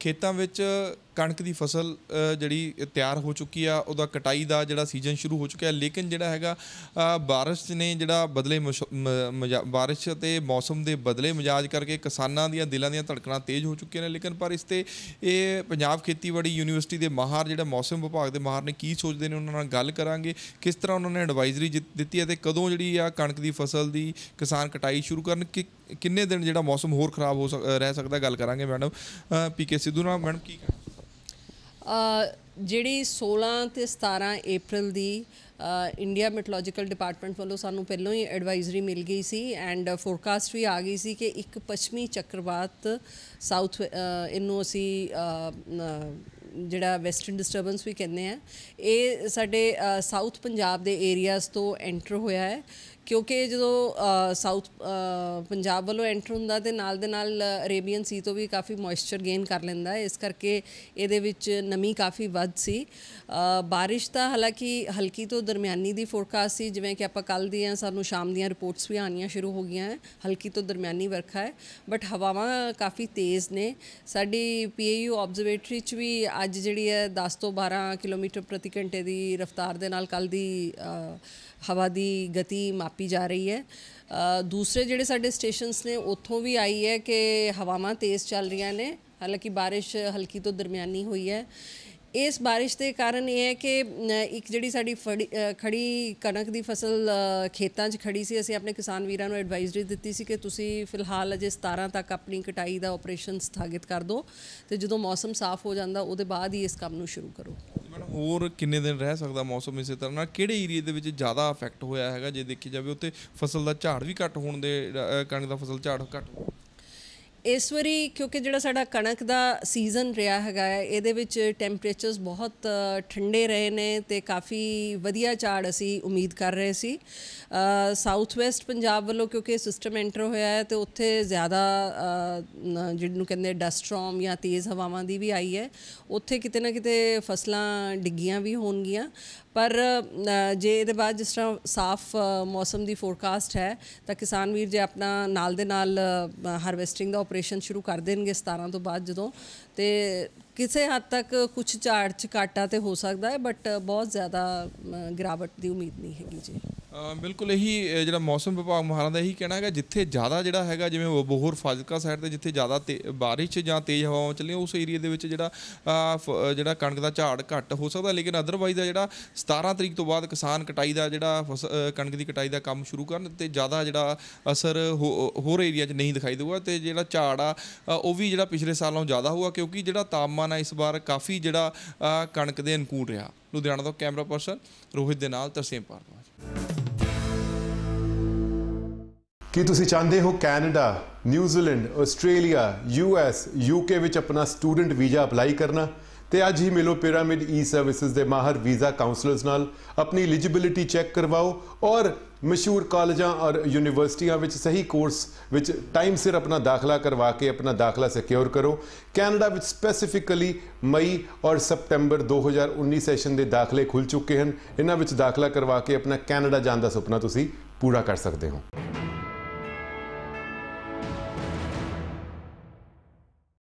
ਖੇਤਾਂ ਵਿੱਚ ਕਣਕ ਦੀ ਫਸਲ ਜਿਹੜੀ ਤਿਆਰ ਹੋ ਚੁੱਕੀ ਆ, ਉਹਦਾ ਕਟਾਈ ਦਾ ਜਿਹੜਾ ਸੀਜ਼ਨ ਸ਼ੁਰੂ ਹੋ ਚੁੱਕਿਆ ਲੇਕਿਨ ਜਿਹੜਾ ਹੈਗਾ ਬਾਰਿਸ਼ ਨੇ ਜਿਹੜਾ ਬਦਲੇ ਮੁਸ਼- ਮਜਾ- ਬਾਰਿਸ਼ ਤੇ ਮੌਸਮ ਦੇ ਬਦਲੇ ਮਜ਼ਾਜ ਕਰਕੇ ਕਿਸਾਨਾਂ ਦੀਆਂ ਦਿਲਾਂ ਦੀਆਂ ਧੜਕਣਾਂ ਤੇਜ਼ ਹੋ ਚੁੱਕੀਆਂ ਨੇ। ਲੇਕਿਨ ਪਰ ਇਸ ਤੇ ਇਹ ਪੰਜਾਬ ਖੇਤੀਬਾੜੀ ਯੂਨੀਵਰਸਿਟੀ ਦੇ ਮਾਹਰ ਜਿਹੜਾ ਮੌਸਮ ਵਿਭਾਗ ਦੇ ਮਾਹਰ ਨੇ ਕੀ ਸੋਚਦੇ ਨੇ, ਉਹਨਾਂ ਨਾਲ ਗੱਲ ਕਰਾਂਗੇ। ਕਿਸ ਤਰ੍ਹਾਂ ਉਹਨਾਂ ਨੇ ਐਡਵਾਈਜ਼ਰੀ ਦਿੱਤੀ ਹੈ ਤੇ ਕਦੋਂ ਜਿਹੜੀ ਆ ਕਣਕ ਦੀ ਫਸਲ ਦੀ ਕਿਸਾਨ ਕਟਾਈ ਸ਼ੁਰੂ ਕਰਨ, ਕਿ, ਕਿੰਨੇ ਦਿਨ ਜਿਹੜਾ ਮੌਸਮ ਹੋਰ ਖਰਾਬ ਹੋ ਸਕ- ਰਹਿ ਸਕਦਾ, ਗੱਲ ਕਰਾਂਗੇ ਮੈਡਮ। ਪੀਕੇ ਸਿੱਧੂ ਨਾਲ ਮੈਡਮ, ਕੀ ਕਹਿਣਾ? ਜਿਹੜੀ 16 ਤੇ 17 ਅਪ੍ਰੈਲ ਦੀ ਇੰਡੀਆ ਮੈਟਰੋਲੋਜੀਕਲ ਡਿਪਾਰਟਮੈਂਟ ਵੱਲੋਂ ਸਾਨੂੰ ਪਹਿਲਾਂ ਹੀ ਐਡਵਾਈਜ਼ਰੀ ਮਿਲ ਗਈ ਸੀ ਐਂਡ ਫੋਰਕਾਸਟ ਵੀ ਆ ਗਈ ਸੀ ਕਿ ਇੱਕ ਪੱਛਮੀ ਚੱਕਰਵਾਤ ਸਾਊਥ ਇਹਨੂੰ ਅਸੀਂ ਜਿਹੜਾ ਵੈਸਟਰਨ ਡਿਸਟਰਬੈਂਸ ਵੀ ਕਹਿੰਦੇ ਆ, ਇਹ ਸਾਡੇ ਸਾਊਥ ਪੰਜਾਬ ਦੇ ਏਰੀਆਜ਼ ਤੋਂ ਐਂਟਰ ਹੋਇਆ ਹੈ। ਕਿਉਂਕਿ ਜਦੋਂ ਸਾਊਥ ਪੰਜਾਬ ਵੱਲੋਂ ਐਂਟਰ ਹੁੰਦਾ ਤੇ ਨਾਲ ਦੇ ਨਾਲ ਅਰੇਬੀਅਨ ਸੀ ਤੋਂ ਵੀ ਕਾਫੀ ਮੋਇਸਚਰ ਗੇਨ ਕਰ ਲੈਂਦਾ ਹੈ। ਇਸ ਕਰਕੇ ਇਹਦੇ ਵਿੱਚ ਨਮੀ ਕਾਫੀ ਵੱਧ ਸੀ। ਬਾਰਿਸ਼ ਤਾਂ ਹਾਲਾਂਕਿ ਹਲਕੀ ਤੋਂ ਦਰਮਿਆਨੀ ਦੀ ਫੋਰਕਾਸਟ ਸੀ, ਜਿਵੇਂ ਕਿ ਆਪਾਂ ਕੱਲ ਦੀਆਂ, ਸਾਨੂੰ ਸ਼ਾਮ ਦੀਆਂ ਰਿਪੋਰਟਸ ਵੀ ਆਉਣੀਆਂ ਸ਼ੁਰੂ ਹੋ ਗਈਆਂ ਹੈ। ਹਲਕੀ ਤੋਂ ਦਰਮਿਆਨੀ ਵਰਖਾ ਹੈ ਬਟ ਹਵਾਵਾਂ ਕਾਫੀ ਤੇਜ਼ ਨੇ। ਸਾਡੀ ਪੀਏਯੂ ਆਬਜ਼ਰਵੇਟਰੀ ਚ ਵੀ ਅੱਜ ਜਿਹੜੀ ਹੈ 10 ਤੋਂ 12 ਕਿਲੋਮੀਟਰ ਪ੍ਰਤੀ ਘੰਟੇ ਦੀ ਰਫ਼ਤਾਰ ਦੇ ਨਾਲ ਕੱਲ ਦੀ ਹਵਾ ਦੀ ਗਤੀ ਮਾਪੀ ਜਾ ਰਹੀ ਹੈ। ਦੂਸਰੇ ਜਿਹੜੇ ਸਾਡੇ ਸਟੇਸ਼ਨਸ ਨੇ, ਉੱਥੋਂ ਵੀ ਆਈ ਹੈ ਕਿ ਹਵਾਵਾਂ ਤੇਜ਼ ਚੱਲ ਰਹੀਆਂ ਨੇ। ਹਾਲਾਂਕਿ ਬਾਰਿਸ਼ ਹਲਕੀ ਤੋਂ ਦਰਮਿਆਨੀ ਹੋਈ ਹੈ। ਇਸ ਬਾਰਿਸ਼ ਦੇ ਕਾਰਨ ਇਹ ਹੈ ਕਿ ਇੱਕ ਜਿਹੜੀ ਸਾਡੀ ਫੜੀ- ਅ, ਖੜੀ ਕਣਕ ਦੀ ਫਸਲ ਖੇਤਾਂ 'ਚ ਖੜੀ ਸੀ ਅਸੀਂ ਆਪਣੇ ਕਿਸਾਨ ਵੀਰਾਂ ਨੂੰ ਐਡਵਾਈਜ਼ਰੀ ਦਿੱਤੀ ਸੀ ਕਿ ਤੁਸੀਂ ਫਿਲਹਾਲ ਅਜੇ 17 ਤੱਕ ਆਪਣੀ ਕਟਾਈ ਦਾ ਆਪਰੇਸ਼ਨ ਸਥਾਗਿਤ ਕਰ ਦਿਓ ਤੇ ਜਦੋਂ ਮੌਸਮ ਸਾਫ਼ ਹੋ ਜਾਂਦਾ ਉਹਦੇ ਬਾਅਦ ਹੀ ਇਸ ਕੰਮ ਨੂੰ ਸ਼ੁਰੂ ਕਰੋ। ਮੈਡਮ ਹੋਰ ਕਿੰਨੇ ਦਿਨ ਰਹਿ ਸਕਦਾ ਮੌਸਮ ਇਸੇ ਤਰ੍ਹਾਂ ਨਾਲ? ਕਿਹੜੇ ਏਰੀਆ ਦੇ ਵਿੱਚ ਜ਼ਿਆਦਾ ਇਫੈਕਟ ਹੋਇਆ ਹੈਗਾ ਜੇ ਦੇਖੀ ਜਾਵੇ ਉੱਥੇ ਫਸਲ ਦਾ ਝਾੜ ਵੀ ਘੱਟ ਹੋਣ ਦੇ ਕਣਕ ਦਾ ਫਸਲ ਝਾੜ ਘੱਟ ਹੋਣ? ਇਸ ਵਾਰੀ ਕਿਉਂਕਿ ਜਿਹੜਾ ਸਾਡਾ ਕਣਕ ਦਾ ਸੀਜ਼ਨ ਰਿਹਾ ਹੈਗਾ ਹੈ, ਇਹਦੇ ਵਿੱਚ ਟੈਂਪਰੇਚਰਸ ਬਹੁਤ ਠੰਡੇ ਰਹੇ ਨੇ ਤੇ ਕਾਫੀ ਵਧੀਆ ਝਾੜ ਅਸੀਂ ਉਮੀਦ ਕਰ ਰਹੇ ਸੀ। ਸਾਊਥ ਵੈਸਟ ਪੰਜਾਬ ਵੱਲੋਂ ਕਿਉਂਕਿ ਸਿਸਟਮ ਐਂਟਰ ਹੋਇਆ ਹੈ ਤੇ ਉੱਥੇ ਜ਼ਿਆਦਾ ਜਿਹਨੂੰ ਕਹਿੰਦੇ ਡਸਟ ਜਾਂ ਤੇਜ਼ ਹਵਾਵਾਂ ਦੀ ਵੀ ਆਈ ਹੈ, ਉੱਥੇ ਕਿਤੇ ਨਾ ਕਿਤੇ ਫਸਲਾਂ ਡਿੱਗੀਆਂ ਵੀ ਹੋਣਗੀਆਂ। ਪਰ ਜੇ ਇਹਦੇ ਬਾਅਦ ਜਿਸ ਤਰ੍ਹਾਂ ਸਾਫ਼ ਮੌਸਮ ਦੀ ਫੋਰਕਾਸਟ ਹੈ, ਤਾਂ ਕਿਸਾਨ ਵੀਰ ਜੇ ਆਪਣਾ ਨਾਲ ਦੇ ਨਾਲ ਹਾਰਵੈਸਟਿੰਗ ਦਾ ਆਪਰੇਸ਼ਨ ਸ਼ੁਰੂ ਕਰ ਦੇਣਗੇ 17 ਤੋਂ ਬਾਅਦ ਜਦੋਂ। ਤੇ ਕਿਸੇ ਹੱਦ ਤੱਕ ਕੁਝ ਝਾੜ ਚ ਘਾਟਾ ਤੇ ਹੋ ਸਕਦਾ ਹੈ ਬਟ ਬਹੁਤ ਜ਼ਿਆਦਾ ਗਿਰਾਵਟ ਦੀ ਉਮੀਦ ਨਹੀਂ ਹੈਗੀ ਜੀ। ਬਿਲਕੁਲ ਇਹੀ ਜਿਹੜਾ ਮੌਸਮ ਵਿਭਾਗ ਮਹਾਰਾਂ ਦਾ ਇਹੀ ਕਹਿਣਾ ਹੈਗਾ, ਜਿੱਥੇ ਜ਼ਿਆਦਾ ਜਿਹੜਾ ਹੈਗਾ, ਜਿਵੇਂ ਉਹ ਬੋਹਰ ਫਾਜ਼ਿਲਕਾ ਸਾਈਡ ਤੇ, ਜਿੱਥੇ ਜ਼ਿਆਦਾ ਤੇ- ਬਾਰਿਸ਼ ਜਾਂ ਤੇਜ਼ ਹਵਾਵਾਂ ਚੱਲੀਆਂ, ਉਸ ਏਰੀਆ ਦੇ ਵਿੱਚ ਜਿਹੜਾ ਫ- ਜਿਹੜਾ ਕਣਕ ਦਾ ਝਾੜ ਘੱਟ ਹੋ ਸਕਦਾ, ਲੇਕਿਨ ਅਦਰਵਾਈਜ਼ ਦਾ ਜਿਹੜਾ 17 ਤਰੀਕ ਤੋਂ ਬਾਅਦ ਕਿਸਾਨ ਕਟਾਈ ਦਾ ਜਿਹੜਾ ਫਸ- ਕਣਕ ਦੀ ਕਟਾਈ ਦਾ ਕੰਮ ਸ਼ੁਰੂ ਕਰਨ ਤੇ ਜ਼ਿਆਦਾ ਜਿਹੜਾ ਅਸਰ ਹੋ- ਹੋਰ ਏਰੀਆ 'ਚ ਨਹੀਂ ਦਿਖਾਈ ਦੇਊਗਾ ਤੇ ਜਿਹੜਾ ਝਾੜ ਆ ਉਹ ਵੀ ਜਿਹੜਾ ਪਿਛਲੇ ਸਾਲੋਂ ਜ਼ਿਆਦਾ ਹੋਊਗਾ, ਕਿਉਂਕਿ ਜਿਹੜਾ ਤਾਪਮਾਨ ਆ ਇਸ ਵਾਰ ਕਾਫੀ ਜਿਹੜਾ ਕਣਕ ਦੇ ਅਨੁਕੂਲ ਰਿਹਾ। ਲੁਧਿਆਣਾ ਤੋਂ ਕੈਮਰਾ ਪਰਸਨ ਰੋਹਿਤ ਦੇ ਨਾਲ ਤਰਸੇਮ ਪਾਰਵਾਜ ਕੀ ਤੁਸੀਂ ਚਾਹੁੰਦੇ ਹੋ Canada New Zealand Australia, U US UK ਵਿੱਚ ਆਪਣਾ ਸਟੂਡੈਂਟ ਵੀਜ਼ਾ ਅਪਲਾਈ ਕਰਨਾ? ਤੇ ਅੱਜ ਹੀ ਮਿਲੋ ਪਿਰਾਮਿਡ ਈ ਸਰਵਿਸਿਜ਼ ਦੇ ਮਾਹਰ ਵੀਜ਼ਾ ਕਾਉਂਸਲਰਸ ਨਾਲ। ਆਪਣੀ ਐਲੀਜੀਬਿਲਿਟੀ ਚੈੱਕ ਕਰਵਾਓ ਔਰ ਮਸ਼ਹੂਰ ਕਾਲਜਾਂ ਔਰ ਯੂਨੀਵਰਸਿਟੀਆਂ ਵਿੱਚ ਸਹੀ ਕੋਰਸ ਵਿੱਚ ਟਾਈਮ ਸਿਰ ਆਪਣਾ ਦਾਖਲਾ ਕਰਵਾ ਕੇ ਆਪਣਾ ਦਾਖਲਾ ਸਿਕਿਉਰ ਕਰੋ। ਕੈਨੇਡਾ ਵਿੱਚ ਸਪੈਸੀਫਿਕਲੀ ਮਈ ਔਰ ਸਪਟੈਂਬਰ 2019 ਸੈਸ਼ਨ ਦੇ ਦਾਖਲੇ ਖੁੱਲ ਚੁੱਕੇ ਹਨ। ਇਹਨਾਂ ਵਿੱਚ ਦਾਖਲਾ ਕਰਵਾ ਕੇ ਆਪਣਾ ਕੈਨੇਡਾ ਜਾਣ ਦਾ ਸੁਪਨਾ ਤੁਸੀਂ ਪੂਰਾ ਕਰ ਸਕਦੇ ਹੋ।